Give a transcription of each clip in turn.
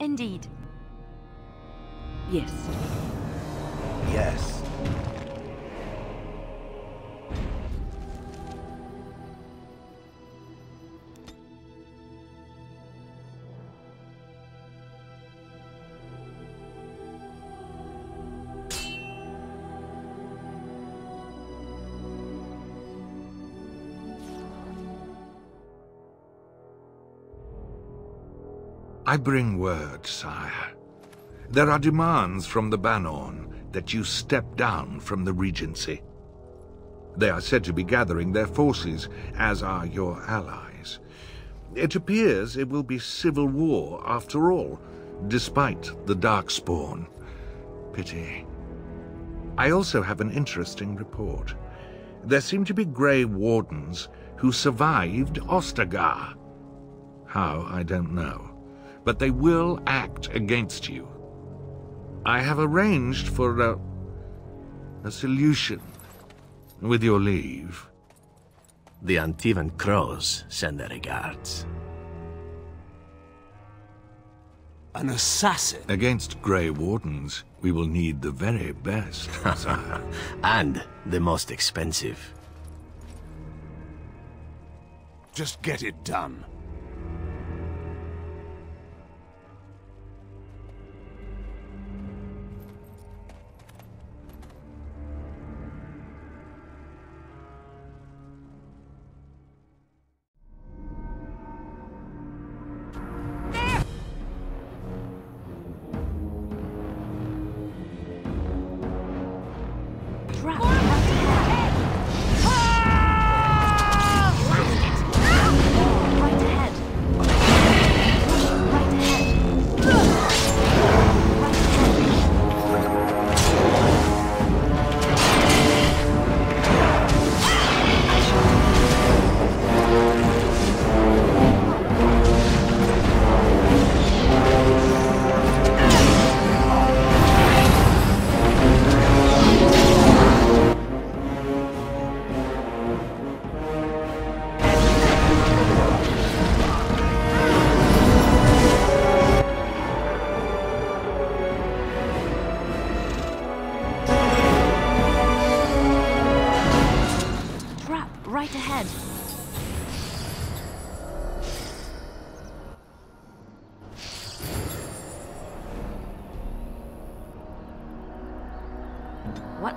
Indeed. Yes. Yes. I bring word, sire. There are demands from the Bannorn that you step down from the Regency. They are said to be gathering their forces, as are your allies. It appears it will be civil war after all, despite the Darkspawn. Pity. I also have an interesting report. There seem to be Grey Wardens who survived Ostagar. How, I don't know. But they will act against you. I have arranged for a... a solution. With your leave. The Antivan Crows send their regards. An assassin? Against Grey Wardens, we will need the very best, sire. and the most expensive. Just get it done.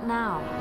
Now?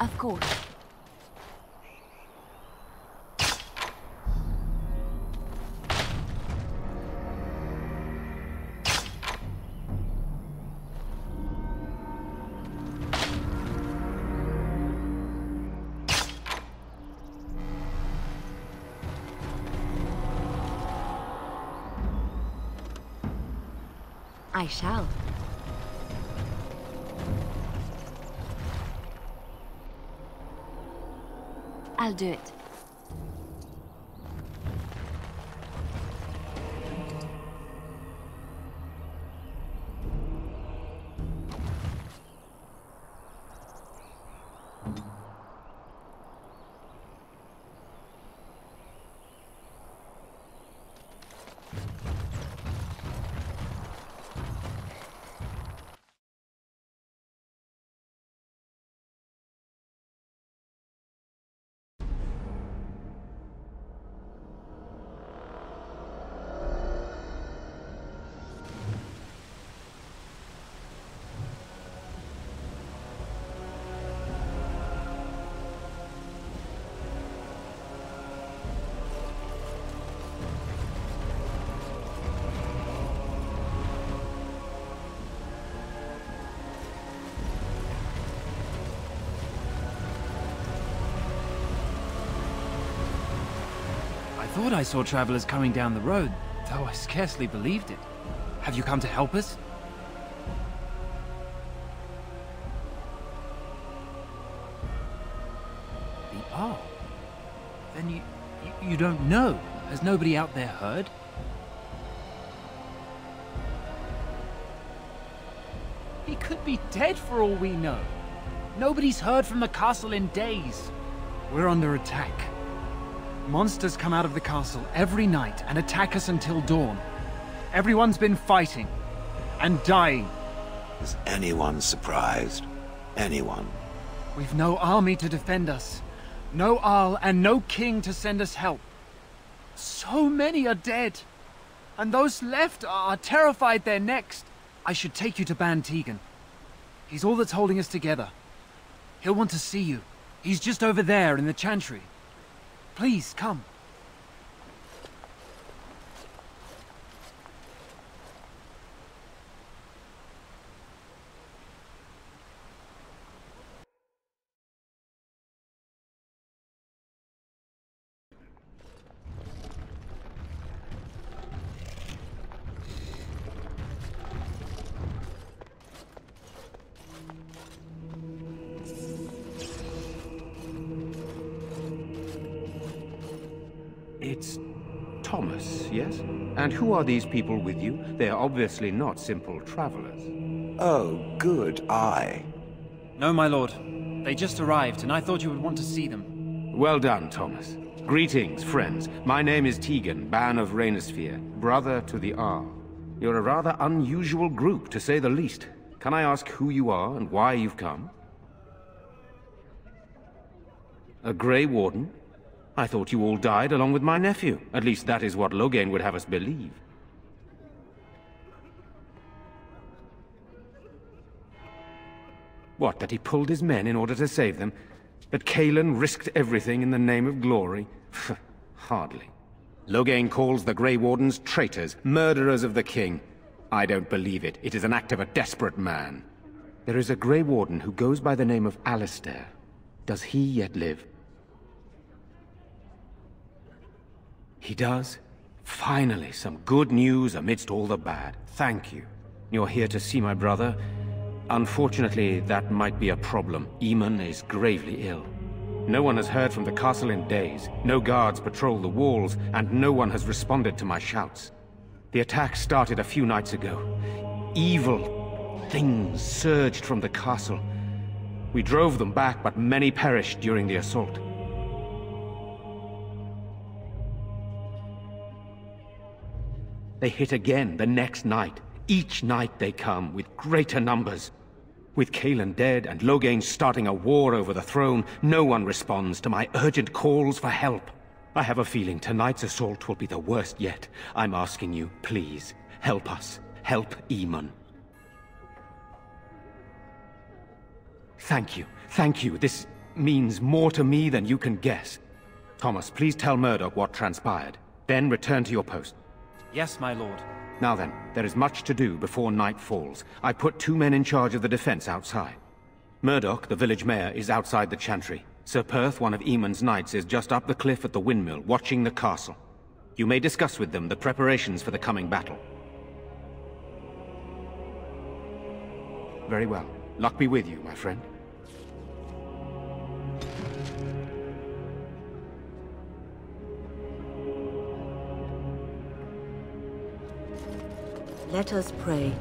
Of course. I shall. I'll do it. Thought I saw travelers coming down the road, though I scarcely believed it. Have you come to help us? The Arl? Then you, you, you don't know? Has nobody out there heard? He could be dead for all we know. Nobody's heard from the castle in days. We're under attack. Monsters come out of the castle every night and attack us until dawn. Everyone's been fighting and dying. Is anyone surprised? Anyone? We've no army to defend us. No Arl and no king to send us help. So many are dead. And those left are terrified they're next. I should take you to Bann Teagan. He's all that's holding us together. He'll want to see you. He's just over there in the chantry. Please, come. These people with you? They are obviously not simple travelers. Oh, good eye. No, my lord. They just arrived, and I thought you would want to see them. Well done, Thomas. Greetings, friends. My name is Teagan, Bann of Rainesfere, brother to the Arl. You're a rather unusual group, to say the least. Can I ask who you are and why you've come? A Grey Warden? I thought you all died along with my nephew. At least that is what Loghain would have us believe. What, that he pulled his men in order to save them? That Cailan risked everything in the name of glory? Hardly. Loghain calls the Grey Wardens traitors, murderers of the king. I don't believe it. It is an act of a desperate man. There is a Grey Warden who goes by the name of Alistair. Does he yet live? He does? Finally, some good news amidst all the bad. Thank you. You're here to see my brother? Unfortunately, that might be a problem. Eamon is gravely ill. No one has heard from the castle in days. No guards patrol the walls, and no one has responded to my shouts. The attack started a few nights ago. Evil things surged from the castle. We drove them back, but many perished during the assault. They hit again the next night. Each night they come, with greater numbers. With Cailan dead and Loghain starting a war over the throne, no one responds to my urgent calls for help. I have a feeling tonight's assault will be the worst yet. I'm asking you, please, help us. Help Eamon. Thank you. Thank you. This means more to me than you can guess. Thomas, please tell Murdoch what transpired. Then return to your post. Yes, my lord. Now then, there is much to do before night falls. I put two men in charge of the defense outside. Murdoch, the village mayor, is outside the chantry. Sir Perth, one of Eamon's knights, is just up the cliff at the windmill, watching the castle. You may discuss with them the preparations for the coming battle. Very well. Luck be with you, my friend. Let us pray.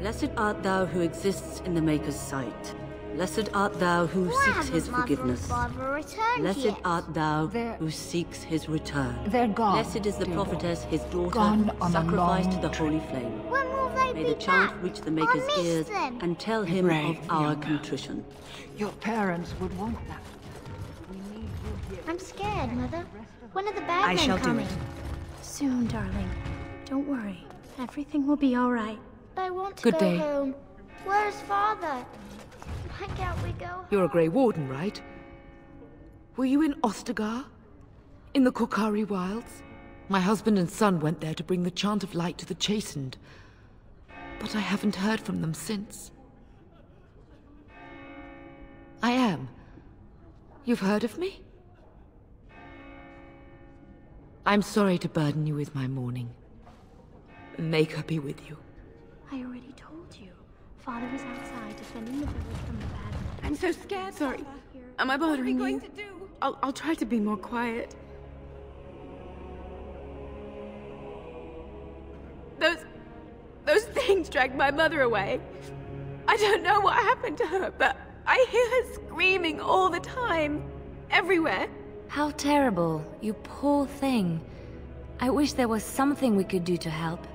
Blessed art thou who exists in the Maker's sight. Blessed art thou who Why seeks his forgiveness. Blessed yet? art thou They're- who seeks his return. They're gone. Blessed is the dear prophetess, his daughter, Gone sacrificed to the holy flame. When will they May be the chant back? reach the Maker's ears them. and tell Be him brave, of our Fiona. contrition. Your parents would want that. We need you. I'm scared, Mother. When are the bad I men shall do coming? it. Soon, darling. Don't worry. Everything will be all right. I want to Good go day. home. Where's Father? Why can't we go home? You're a Grey Warden, right? Were you in Ostagar? In the Korkari Wilds? My husband and son went there to bring the chant of light to the Chasind. But I haven't heard from them since. I am. You've heard of me? I'm sorry to burden you with my mourning. Maker be with you. I already told you. Father is outside defending the village from the bad. I'm so scared. Sorry. Am I bothering you? I'll, I'll try to be more quiet. Those... Those things dragged my mother away. I don't know what happened to her, but I hear her screaming all the time. Everywhere. How terrible, you poor thing. I wish there was something we could do to help.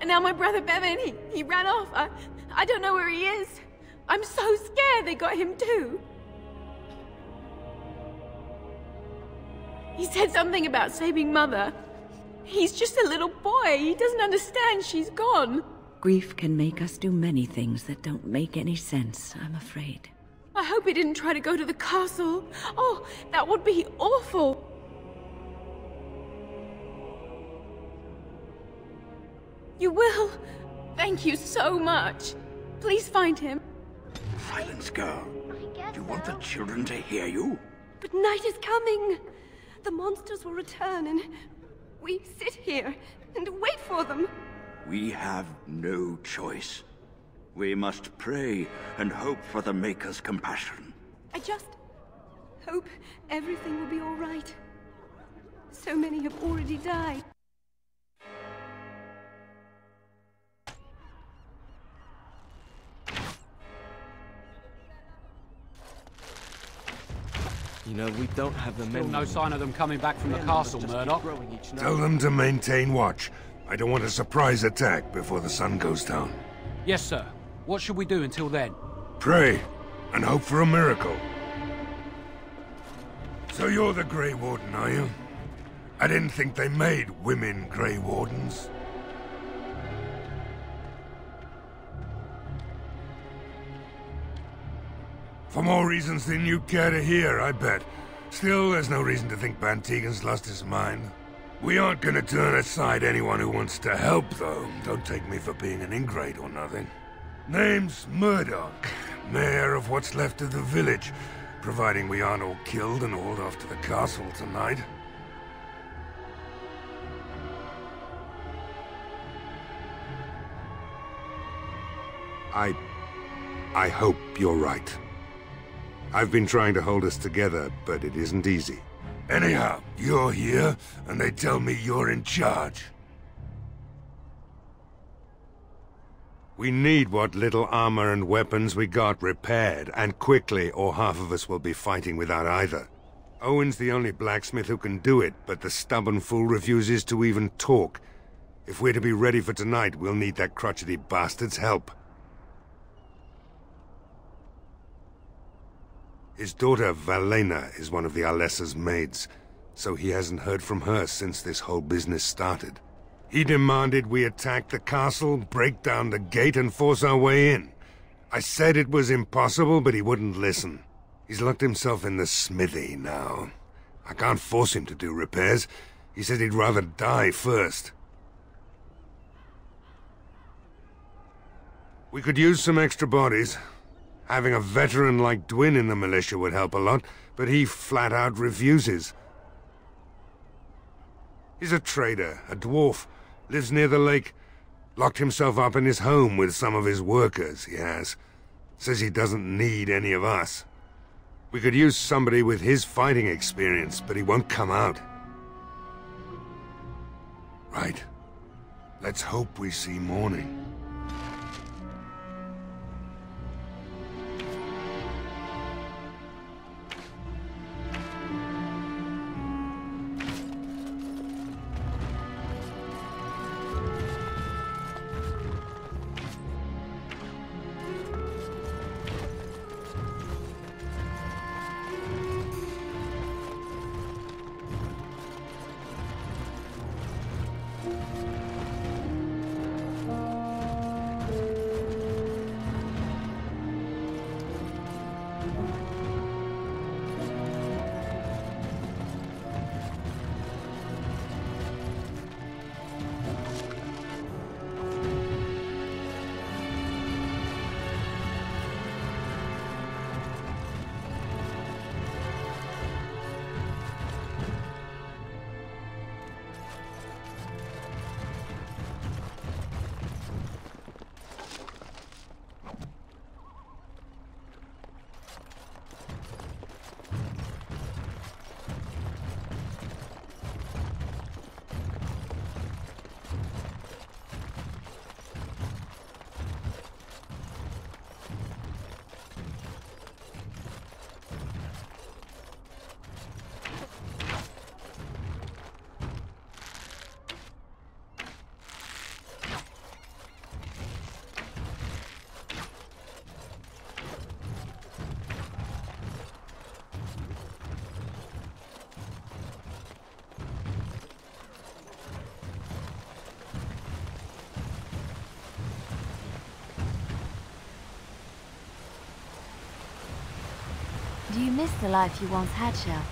And now my brother Bevan, he, he ran off. I, I don't know where he is. I'm so scared they got him too. He said something about saving Mother. He's just a little boy. He doesn't understand she's gone. Grief can make us do many things that don't make any sense, I'm afraid. I hope he didn't try to go to the castle. Oh, that would be awful. You will? Thank you so much. Please find him. Silence, girl. Do you want the children to hear you? But night is coming. The monsters will return and we sit here and wait for them. We have no choice. We must pray and hope for the Maker's compassion. I just hope everything will be all right. So many have already died. You know, we don't have the Still men. no sign of them coming back from the castle, Murdoch. Tell them to maintain watch. I don't want a surprise attack before the sun goes down. Yes, sir. What should we do until then? Pray, and hope for a miracle. So you're the Grey Warden, are you? I didn't think they made women Grey Wardens. For more reasons than you'd care to hear, I bet. Still, there's no reason to think Bann Teagan's lost his mind. We aren't gonna turn aside anyone who wants to help, though. Don't take me for being an ingrate or nothing. Name's Murdoch, mayor of what's left of the village, providing we aren't all killed and hauled off to the castle tonight. I... I hope you're right. I've been trying to hold us together, but it isn't easy. Anyhow, you're here, and they tell me you're in charge. We need what little armor and weapons we got repaired, and quickly, or half of us will be fighting without either. Owen's the only blacksmith who can do it, but the stubborn fool refuses to even talk. If we're to be ready for tonight, we'll need that crotchety bastard's help. His daughter, Valena, is one of the Arlessa's maids, so he hasn't heard from her since this whole business started. He demanded we attack the castle, break down the gate, and force our way in. I said it was impossible, but he wouldn't listen. He's locked himself in the smithy now. I can't force him to do repairs. He said he'd rather die first. We could use some extra bodies. Having a veteran like Dwyn in the militia would help a lot, but he flat out refuses. He's a trader, a dwarf, lives near the lake. Locked himself up in his home with some of his workers, he has. Says he doesn't need any of us. We could use somebody with his fighting experience, but he won't come out. Right. Let's hope we see morning. Miss the life you once had, Shale.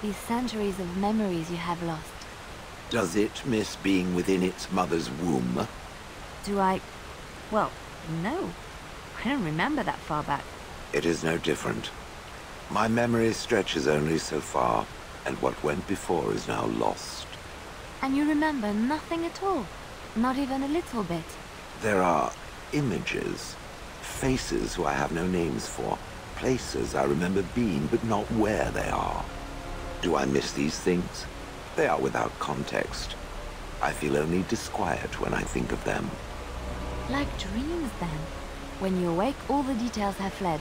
These centuries of memories you have lost. Does it miss being within its mother's womb? Do I... Well, no. I don't remember that far back. It is no different. My memory stretches only so far, and what went before is now lost. And you remember nothing at all? Not even a little bit? There are images, faces who I have no names for, places I remember being, but not where they are. Do I miss these things? They are without context. I feel only disquiet when I think of them. Like dreams, then. When you awake, all the details have fled.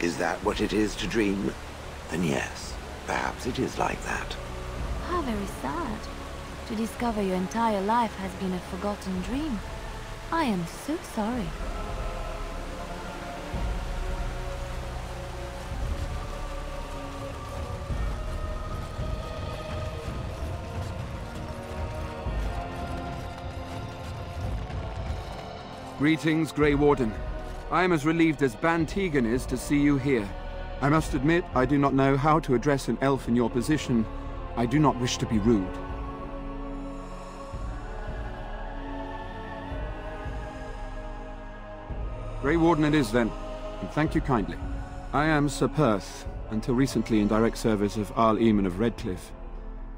Is that what it is to dream? Then yes, perhaps it is like that. How very sad. To discover your entire life has been a forgotten dream. I am so sorry. Greetings, Grey Warden. I am as relieved as Bann Teagan is to see you here. I must admit, I do not know how to address an elf in your position. I do not wish to be rude. Grey Warden it is, then, and thank you kindly. I am Sir Perth, until recently in direct service of Arl Eamon of Redcliffe.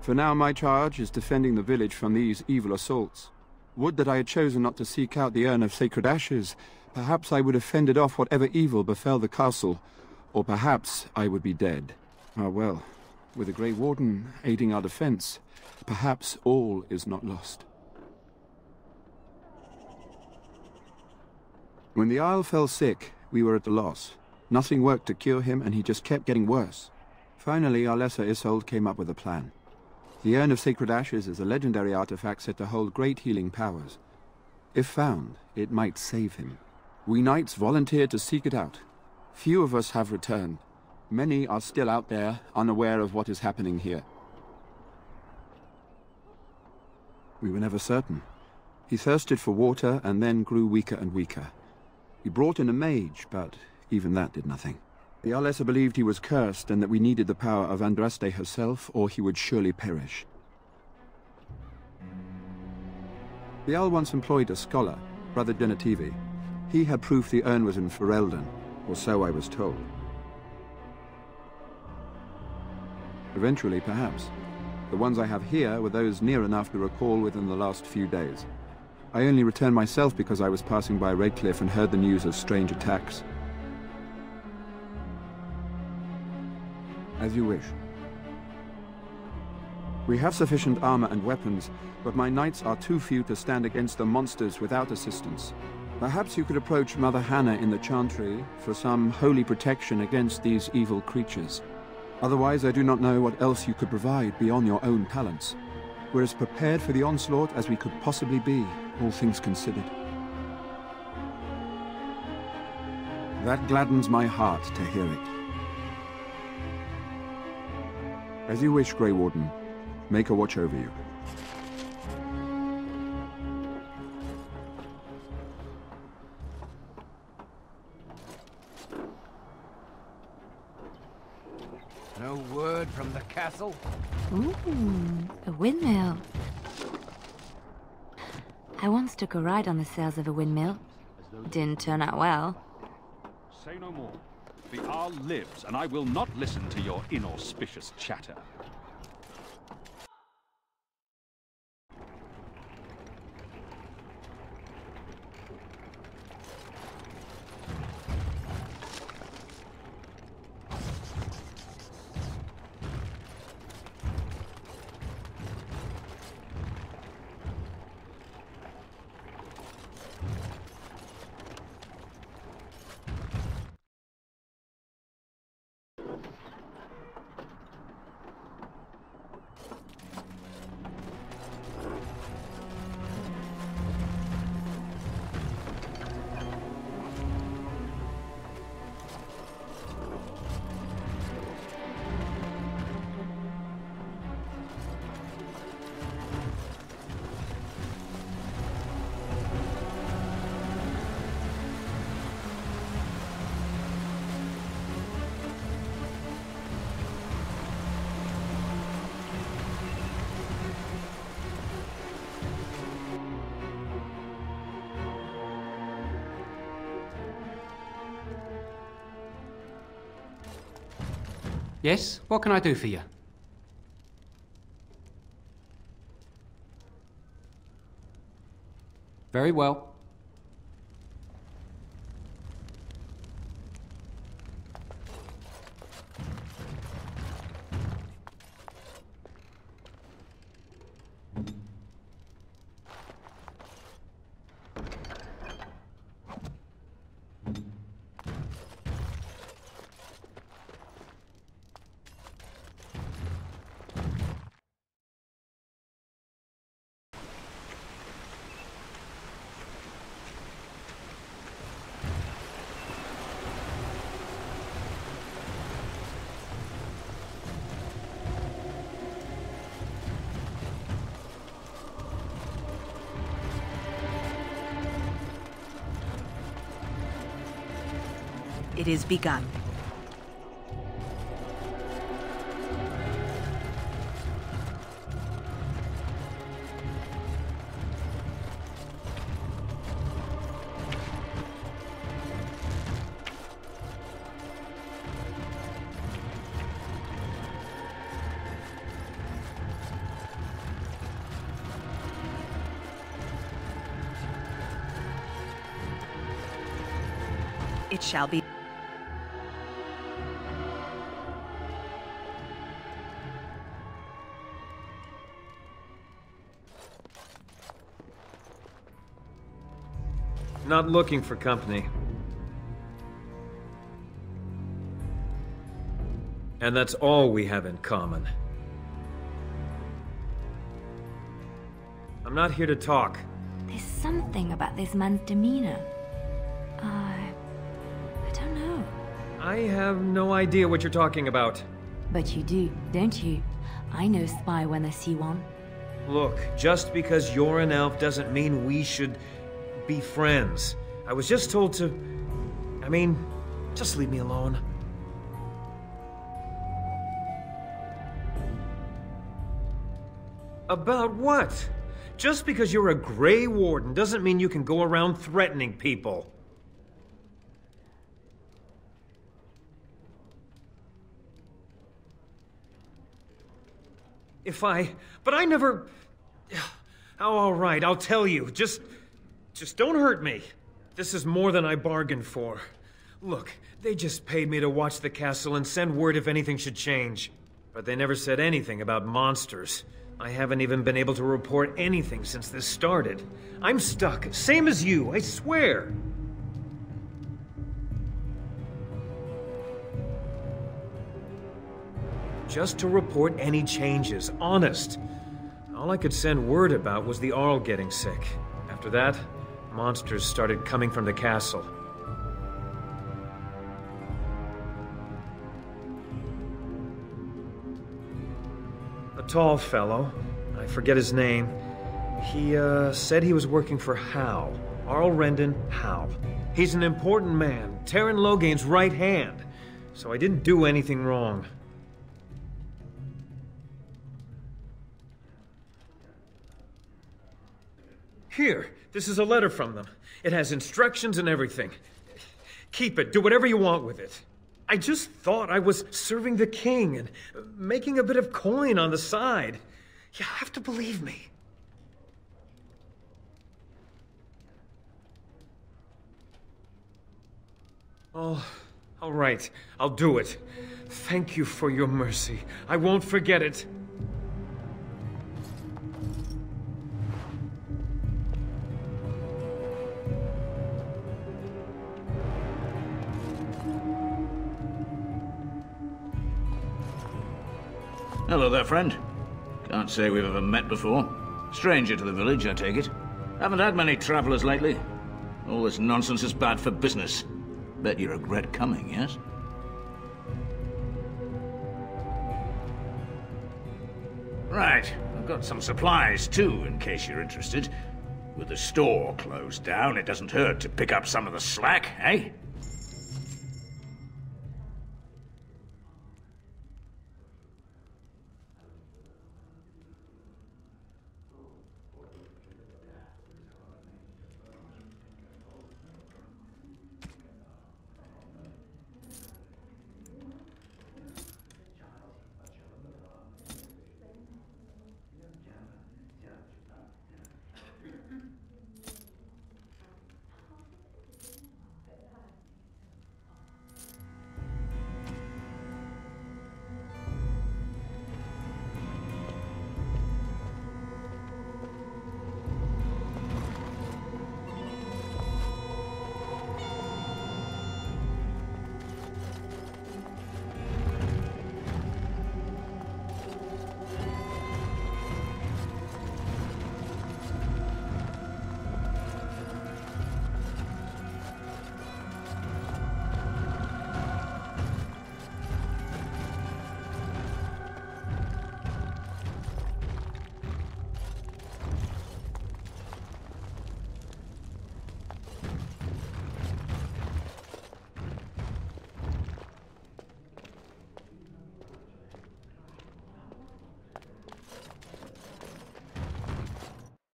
For now my charge is defending the village from these evil assaults. Would that I had chosen not to seek out the Urn of Sacred Ashes. Perhaps I would have fended off whatever evil befell the castle, or perhaps I would be dead. Ah well, with the Grey Warden aiding our defense, perhaps all is not lost. When the Arl fell sick, we were at a loss. Nothing worked to cure him, and he just kept getting worse. Finally, Arlessa Isolde came up with a plan. The Urn of Sacred Ashes is a legendary artifact said to hold great healing powers. If found, it might save him. We knights volunteered to seek it out. Few of us have returned. Many are still out there, unaware of what is happening here. We were never certain. He thirsted for water and then grew weaker and weaker. We brought in a mage, but even that did nothing. The Arlessa believed he was cursed and that we needed the power of Andraste herself, or he would surely perish. The Arl once employed a scholar, Brother Genetivi. He had proof the urn was in Ferelden, or so I was told. Eventually, perhaps. The ones I have here were those near enough to recall within the last few days. I only returned myself because I was passing by Redcliffe and heard the news of strange attacks. As you wish. We have sufficient armor and weapons, but my knights are too few to stand against the monsters without assistance. Perhaps you could approach Mother Hannah in the Chantry for some holy protection against these evil creatures. Otherwise, I do not know what else you could provide beyond your own talents. We're as prepared for the onslaught as we could possibly be, all things considered. That gladdens my heart to hear it. As you wish, Grey Warden. Maker watch over you. No word from the castle? Ooh, a windmill. I once took a ride on the sails of a windmill. Didn't turn out well. Say no more. The Arl lives, and I will not listen to your inauspicious chatter. Yes? What can I do for you? Very well. It is begun. Looking for company. And that's all we have in common. I'm not here to talk. There's something about this man's demeanor. I... I don't know. I have no idea what you're talking about. But you do, don't you? I know spy when I see one. Look, just because you're an elf doesn't mean we should be friends. I was just told to... I mean, just leave me alone. About what? Just because you're a Grey Warden doesn't mean you can go around threatening people. If I... But I never... Oh, all right, I'll tell you. Just... Just don't hurt me. This is more than I bargained for. Look, they just paid me to watch the castle and send word if anything should change. But they never said anything about monsters. I haven't even been able to report anything since this started. I'm stuck, same as you, I swear. Just to report any changes, honest. All I could send word about was the Arl getting sick. After that, monsters started coming from the castle. A tall fellow, I forget his name, he, uh, said he was working for Howe. Arl Rendon Howe. He's an important man, Teyrn Loghain's right hand, so I didn't do anything wrong. Here, this is a letter from them. It has instructions and everything. Keep it, do whatever you want with it. I just thought I was serving the king and making a bit of coin on the side. You have to believe me. Oh, all right. I'll do it. Thank you for your mercy. I won't forget it. Hello there, friend. Can't say we've ever met before. Stranger to the village, I take it. Haven't had many travelers lately. All this nonsense is bad for business. Bet you regret coming, yes? Right, I've got some supplies too, in case you're interested. With the store closed down, it doesn't hurt to pick up some of the slack, eh?